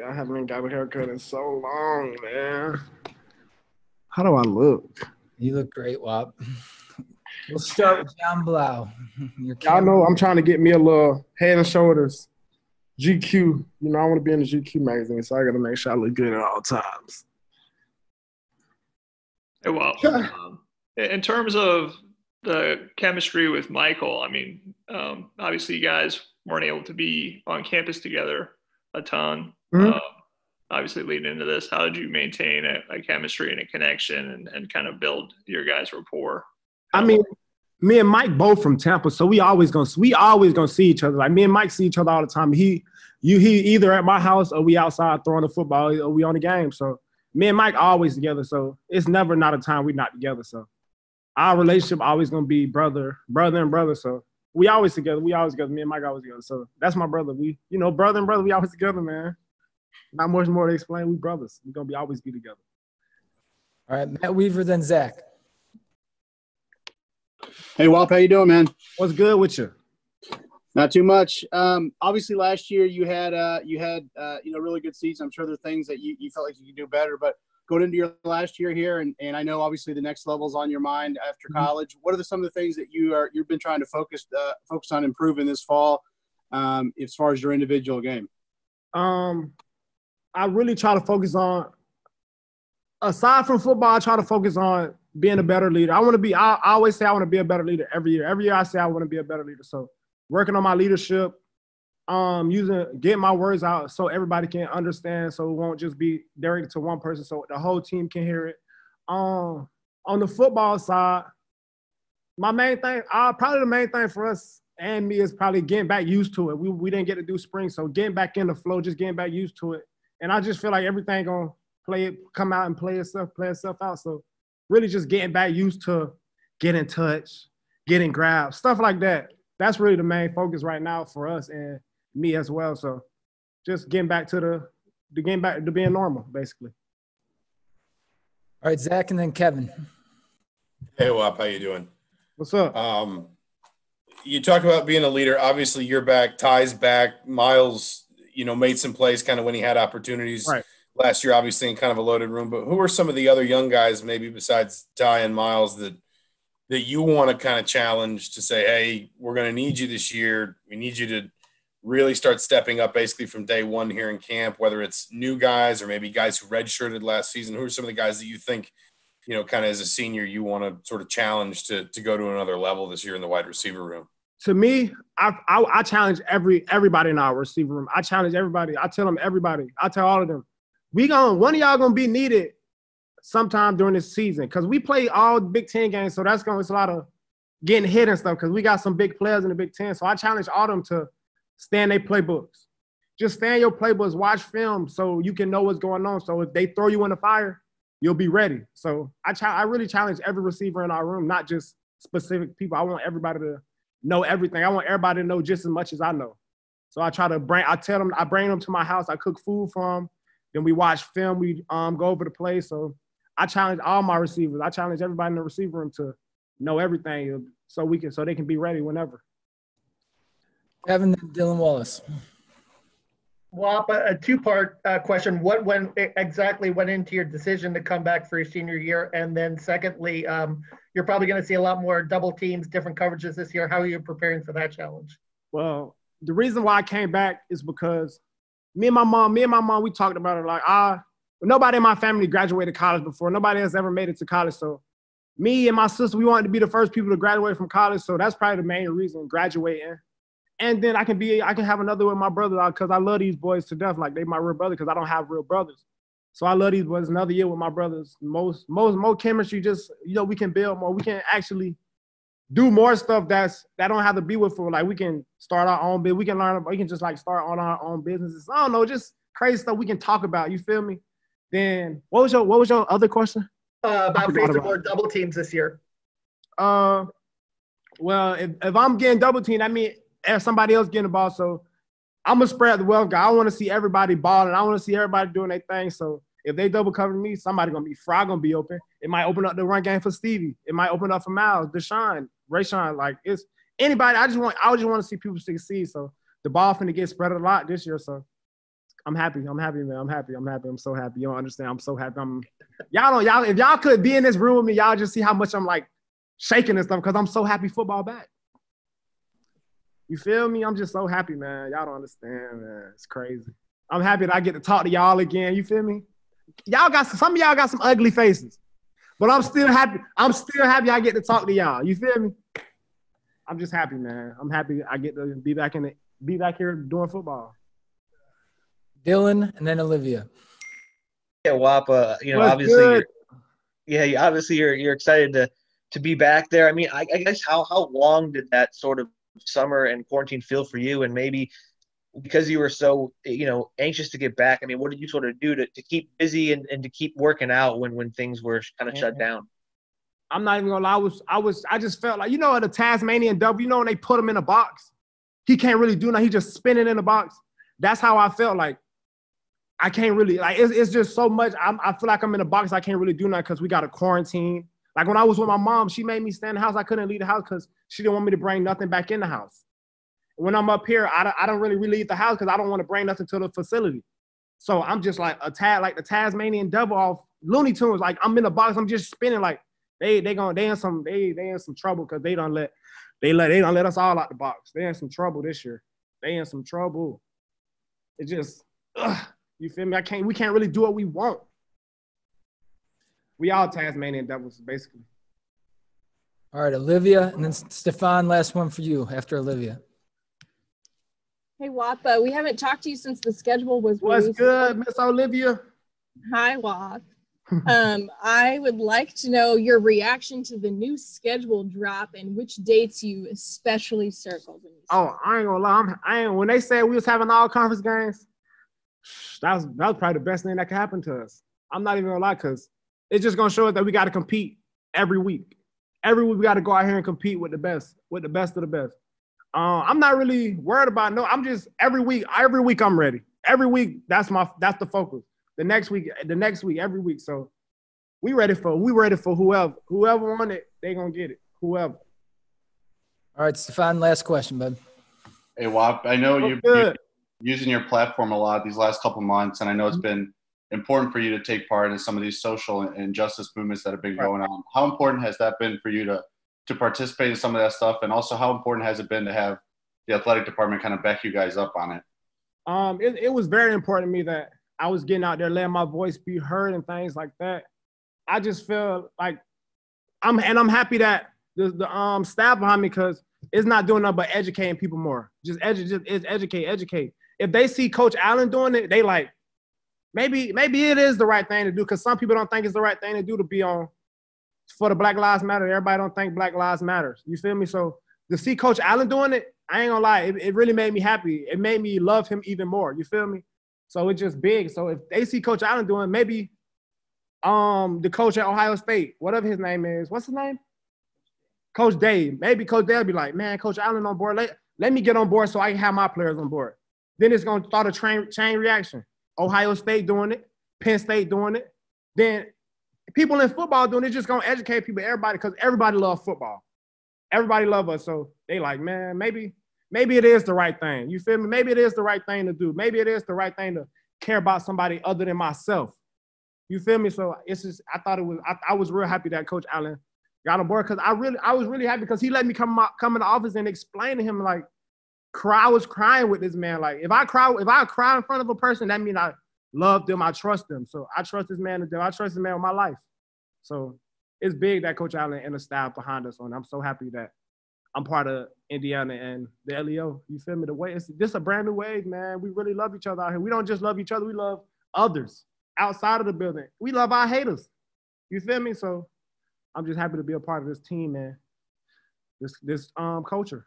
you. I haven't got a haircut in so long, man. How do I look? You look great, Whop. We'll start with John Blau. Y'all know I'm trying to get me a little head and shoulders GQ. You know, I want to be in the GQ magazine, so I got to make sure I look good at all times. Well, um, in terms of the chemistry with Michael, I mean, um, obviously you guys weren't able to be on campus together a ton. Mm-hmm. Uh, obviously, leading into this, how did you maintain a, a chemistry and a connection and, and kind of build your guys' rapport? I mean, me and Mike both from Tampa, so we always gonna we always gonna see each other. Like me and Mike see each other all the time. He you he either at my house or we outside throwing the football or we on the game. So me and Mike always together. So it's never not a time we not together. So our relationship always gonna be brother, brother and brother. So we always together. We always together. Me and Mike always together. So that's my brother. We, you know, brother and brother, we always together, man. Not much more to explain. We brothers. We're gonna be always be together. All right, Matt Weaver, then Zach. Hey Whop, how you doing, man? What's good with you? Not too much. Um, obviously, last year you had uh, you had uh, you know really good season. I'm sure there are things that you, you felt like you could do better, but going into your last year here, and, and I know obviously the next level is on your mind after mm-hmm. college. What are the, some of the things that you are you've been trying to focus uh, focus on improving this fall, um, as far as your individual game? Um, I really try to focus on. Aside from football, I try to focus on being a better leader. I want to be. I, I always say I want to be a better leader every year. Every year I say I want to be a better leader. So working on my leadership, um, using getting my words out so everybody can understand, so it won't just be directed to one person, so the whole team can hear it. Um, on the football side, my main thing, uh, probably the main thing for us and me is probably getting back used to it. We we didn't get to do spring, so getting back in the flow, just getting back used to it. And I just feel like everything gonna play it, come out and play itself, play itself out. So really just getting back used to get in touch, getting grabbed, stuff like that. That's really the main focus right now for us. And me as well. So just getting back to the the getting back to being normal, basically. All right, Zach, and then Kevin. Hey, Whop, how you doing? What's up? Um, you talk about being a leader. Obviously, you're back. Ty's back. Miles, you know, made some plays kind of when he had opportunities right. last year. Obviously, in kind of a loaded room. But who are some of the other young guys, maybe besides Ty and Miles, that that you want to kind of challenge to say, hey, we're going to need you this year. We need you to really start stepping up basically from day one here in camp, whether it's new guys or maybe guys who redshirted last season? Who are some of the guys that you think, you know, kind of as a senior, you want to sort of challenge to, to go to another level this year in the wide receiver room? To me, I, I, I challenge every everybody in our receiver room. I challenge everybody. I tell them everybody. I tell all of them, we going one of y'all gonna be needed sometime during this season because we play all Big Ten games, so that's gonna it's a lot of getting hit and stuff because we got some big players in the Big Ten. So I challenge all of them to Stand their playbooks. Just stand your playbooks, watch film so you can know what's going on. So if they throw you in the fire, you'll be ready. So I, ch- I really challenge every receiver in our room, not just specific people. I want everybody to know everything. I want everybody to know just as much as I know. So I try to bring, I tell them, I bring them to my house. I cook food for them. Then we watch film. We um, go over the play. So I challenge all my receivers. I challenge everybody in the receiver room to know everything so we can, so they can be ready whenever. Kevin Dylan Wallace. Well, a two-part uh, question. What when exactly went into your decision to come back for your senior year, and then secondly, um, you're probably going to see a lot more double teams, different coverages this year. How are you preparing for that challenge? Well, the reason why I came back is because me and my mom, me and my mom, we talked about it. Like, I nobody in my family graduated college before. Nobody has ever made it to college. So, me and my sister, we wanted to be the first people to graduate from college. So that's probably the main reason graduating and then I can be I can have another with my brother because I love these boys to death. Like they my real brother because I don't have real brothers. So I love these boys. Another year with my brothers. Most most more chemistry. Just you know we can build more. We can actually do more stuff that's that don't have to be with for like we can start our own bit. We can learn. We can just like start on our own businesses. I don't know, just crazy stuff we can talk about. You feel me? Then what was your what was your other question? Uh, about double teams this year. Uh, well, if, if I'm getting double teamed, I mean somebody else getting the ball. So I'm gonna spread the wealth. Guy. I want to see everybody balling. I want to see everybody doing their thing. So if they double cover me, somebody gonna be Fry gonna be open. It might open up the run game for Stevie. It might open up for Miles, Deshaun, Rayshawn. Like it's anybody. I just want I just want to see people succeed. So the ball finna get spread a lot this year. So I'm happy. I'm happy, man. I'm happy. I'm happy. I'm so happy. You don't understand. I'm so happy. I'm y'all don't y'all if y'all could be in this room with me, y'all just see how much I'm like shaking and stuff because I'm so happy football back. You feel me? I'm just so happy, man. Y'all don't understand, man. It's crazy. I'm happy that I get to talk to y'all again. You feel me? Y'all got some, some of y'all got some ugly faces, but I'm still happy. I'm still happy I get to talk to y'all. You feel me? I'm just happy, man. I'm happy I get to be back in the, be back here doing football. Dylan and then Olivia. Yeah, Wapa. You know, What's obviously, you're, yeah, you- obviously you're you're excited to to be back there. I mean, I, I guess how how long did that sort of summer and quarantine feel for you? And maybe because you were so you know anxious to get back. I mean, what did you sort of do to, to keep busy and, and to keep working out when when things were kind of shut mm-hmm. down? I'm not even gonna lie. I was, I was, I just felt like you know the Tasmanian devil. You know when they put him in a box, he can't really do nothing. He just spinning in a box. That's how I felt like. I can't really like. It's, it's just so much. I'm, I feel like I'm in a box. I can't really do nothing because we got a quarantine. Like when I was with my mom, she made me stay in the house. I couldn't leave the house because she didn't want me to bring nothing back in the house. When I'm up here, I don't, I don't really really leave the house because I don't want to bring nothing to the facility. So I'm just like a tad like the Tasmanian devil off Looney Tunes. Like I'm in the box. I'm just spinning like they they gonna they in some they they in some trouble because they don't let they let they don't let us all out the box. They in some trouble this year. They in some trouble. It just ugh, you feel me? I can't we can't really do what we want. We all Tasmanian devils basically. All right, Olivia, and then Stefan. Last one for you after Olivia. Hey Wapa, we haven't talked to you since the schedule was What's released. good, Miss Olivia? Hi Whop. um, I would like to know your reaction to the new schedule drop and which dates you especially circled. when Oh, I ain't gonna lie. I'm, I ain't when they said we was having all conference games. That was that was probably the best thing that could happen to us. I'm not even gonna lie, cause it's just gonna show us that we got to compete every week. Every week we got to go out here and compete with the best, with the best of the best. Uh, I'm not really worried about no. I'm just every week. Every week I'm ready. Every week that's my that's the focus. The next week, the next week, every week. So we ready for we ready for whoever whoever want it, they gonna get it. Whoever. All right, Stefan. Last question, bud. Hey, Whop, I know Oh, you've good. you're using your platform a lot these last couple months, and I know Mm-hmm. it's been important for you to take part in some of these social and justice movements that have been going on. How important has that been for you to to participate in some of that stuff, and also how important has it been to have the athletic department kind of back you guys up on it? um, it, it was very important to me that I was getting out there, letting my voice be heard and things like that. I just feel like I'm, and I'm happy that the, the um staff behind me because it's not doing nothing but educating people more. Just edu- just educate, educate. If they see Coach Allen doing it, they like maybe maybe it is the right thing to do because some people don't think it's the right thing to do to be on for the Black Lives Matter. Everybody don't think Black Lives Matters. You feel me? So to see Coach Allen doing it, I ain't gonna lie, it, it really made me happy. It made me love him even more. You feel me? So it's just big. So if they see Coach Allen doing, maybe um the coach at Ohio State, whatever his name is, what's his name? Coach Dave. Maybe Coach Dave will be like, man, Coach Allen on board. Let, let me get on board so I can have my players on board. Then it's gonna start a train chain reaction. Ohio State doing it, Penn State doing it. Then people in football doing it, just gonna educate people, everybody, because everybody love football. Everybody love us. So they like, man, maybe, maybe it is the right thing. You feel me? Maybe it is the right thing to do. Maybe it is the right thing to care about somebody other than myself. You feel me? So it's just I thought it was I, I was real happy that Coach Allen got on board because I really I was really happy because he let me come out, come in the office and explain to him like cry I was crying with this man. Like if I cry if I cry in front of a person, that means I love them, I trust them. So I trust this man. I trust this man with my life. So it's big that Coach Allen and the staff behind us on. I'm so happy that I'm part of Indiana and the LEO. You feel me? The way it's this a brand new wave, man. We really love each other out here. We don't just love each other, we love others outside of the building. We love our haters. You feel me? So I'm just happy to be a part of this team, man. This this um culture.